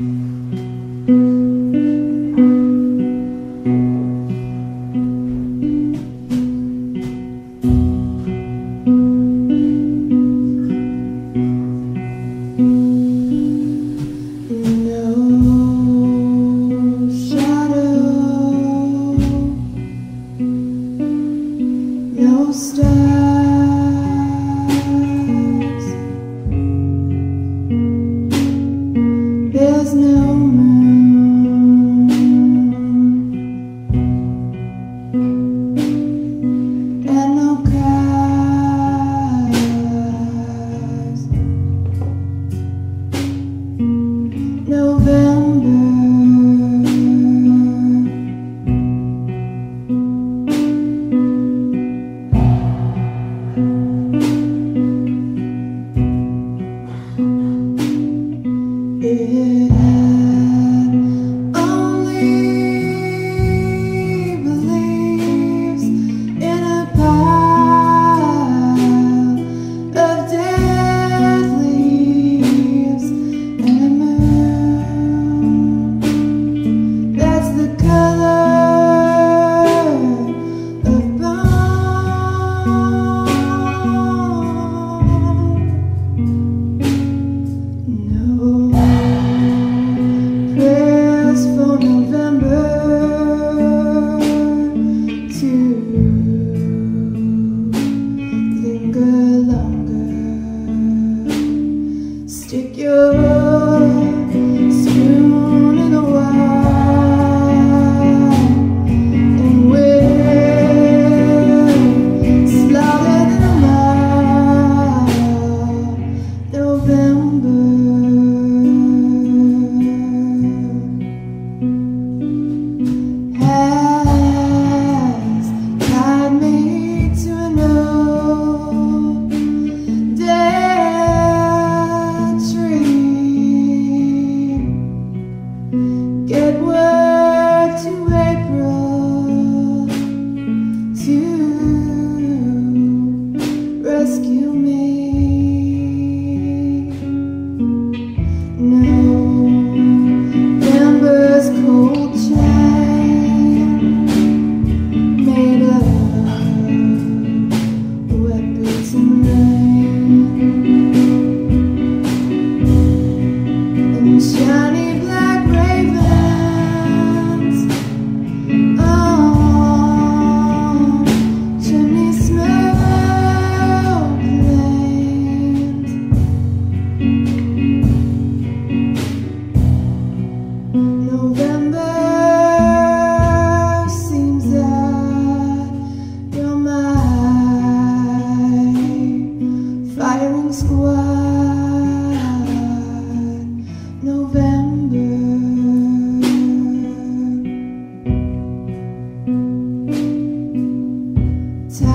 No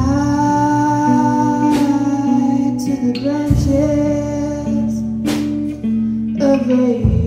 Tied to the branches of a